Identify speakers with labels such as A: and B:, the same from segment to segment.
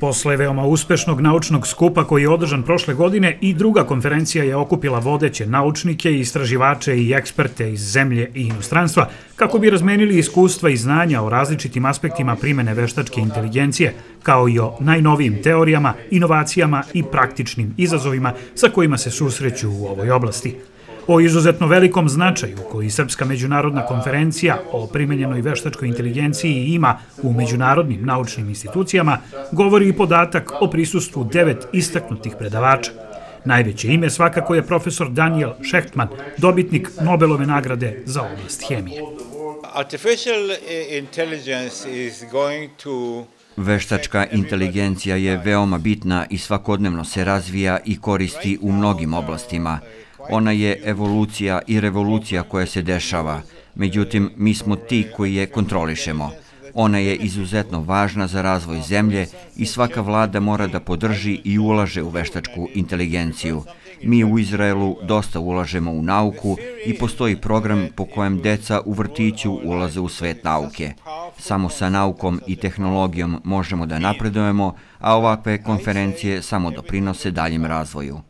A: Posle veoma uspešnog naučnog skupa koji je održan prošle godine i druga konferencija je okupila vodeće naučnike, istraživače i eksperte iz zemlje i inostranstva kako bi razmenili iskustva i znanja o različitim aspektima primene veštačke inteligencije, kao i o najnovijim teorijama, inovacijama i praktičnim izazovima sa kojima se susreću u ovoj oblasti. O izuzetno velikom značaju koji Srpska međunarodna konferencija o primenjenoj veštačkoj inteligenciji ima u međunarodnim naučnim institucijama govori i podatak o prisustvu devet istaknutih predavača. Najveće ime svakako je profesor Daniel Šehtman, dobitnik Nobelove nagrade za oblast hemije. Artificial intelligence
B: is going to Veštačka inteligencija je veoma bitna i svakodnevno se razvija i koristi u mnogim oblastima. Ona je evolucija i revolucija koja se dešava, međutim mi smo ti koji je kontrolišemo. Ona je izuzetno važna za razvoj zemlje i svaka vlada mora da podrži i ulaže u veštačku inteligenciju. Mi u Izraelu dosta ulažemo u nauku i postoji program po kojem deca u vrtiću ulaze u svet nauke. Samo sa naukom i tehnologijom možemo da napredujemo, a ovakve konferencije samo doprinose daljem razvoju.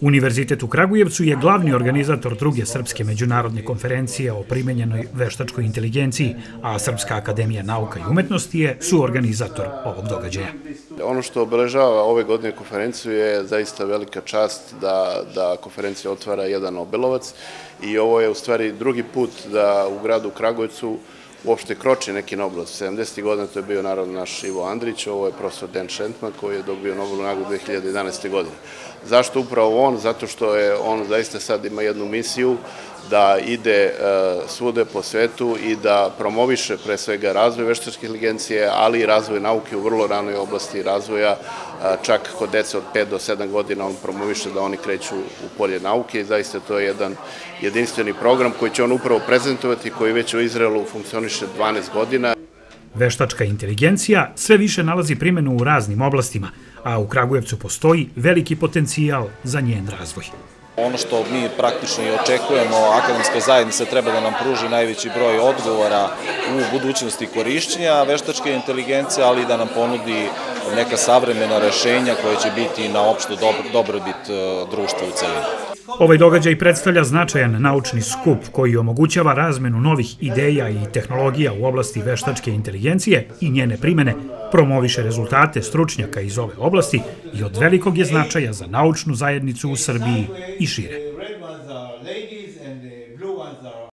A: Univerzitet u Kragujevcu je glavni organizator druge srpske međunarodne konferencije o primenjenoj veštačkoj inteligenciji, a Srpska akademija nauka i umetnosti je suorganizator ovog događaja.
C: Ono što obeležava ove godine konferenciju je zaista velika čast da, da konferencija otvara jedan Nobelovac i ovo je u stvari drugi put da u gradu Kragujevcu uopšte kroči neki Nobelovac. 70. godina to je bio naravno naš Ivo Andrić, ovo je profesor Dan Šentman koji je dobio Nobelovu nagradu 2011. godine. Zašto upravo on? Zato što je on zaista sad ima jednu misiju da ide e, svude po svetu i da promoviše pre svega razvoj veštačke inteligencije, ali i razvoj nauke u vrlo ranoj oblasti razvoja, e, čak kod dece od 5 do 7 godina on promoviše da oni kreću u polje nauke i zaista to je jedan jedinstveni program koji će on upravo prezentovati, koji već u Izraelu funkcioniše 12 godina.
A: Veštačka inteligencija sve više nalazi primenu u raznim oblastima, a u Kragujevcu postoji veliki potencijal za njen razvoj.
D: Ono što mi praktično i očekujemo, akademska zajednica treba da nam pruži najveći broj odgovora u budućnosti korišćenja veštačke inteligencije, ali i da nam ponudi neka savremena rešenja koje će biti na opšto dobrobit e, društva u celini.
A: Ovaj događaj predstavlja značajan naučni skup koji omogućava razmenu novih ideja i tehnologija u oblasti veštačke inteligencije i njene primene, promoviše rezultate stručnjaka iz ove oblasti i od velikog je značaja za naučnu zajednicu u Srbiji i šire.